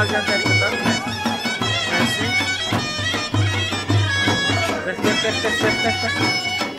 Gracias, Gracias.